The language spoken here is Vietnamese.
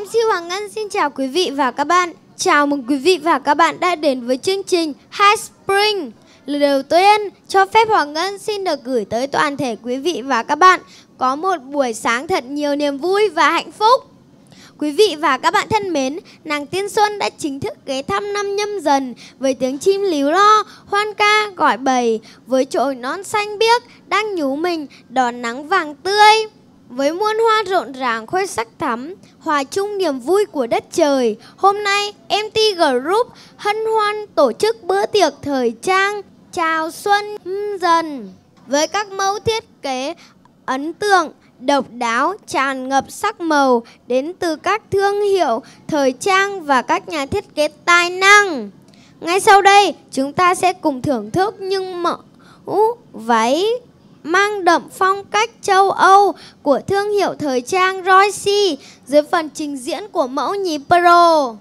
MC Hoàng Ngân xin chào quý vị và các bạn. Chào mừng quý vị và các bạn đã đến với chương trình High Spring. Lần đầu tiên, cho phép Hoàng Ngân xin được gửi tới toàn thể quý vị và các bạn có một buổi sáng thật nhiều niềm vui và hạnh phúc. Quý vị và các bạn thân mến, nàng Tiên Xuân đã chính thức ghé thăm năm nhâm dần với tiếng chim líu lo, hoan ca, gọi bầy, với trội non xanh biếc đang nhú mình đón nắng vàng tươi. Với muôn hoa rộn ràng khôi sắc thắm, hòa chung niềm vui của đất trời, hôm nay MT Group hân hoan tổ chức bữa tiệc thời trang chào xuân dần với các mẫu thiết kế ấn tượng, độc đáo, tràn ngập sắc màu đến từ các thương hiệu thời trang và các nhà thiết kế tài năng. Ngay sau đây, chúng ta sẽ cùng thưởng thức những mẫu váy mang đậm phong cách châu Âu của thương hiệu thời trang Royce dưới phần trình diễn của mẫu nhí Pro.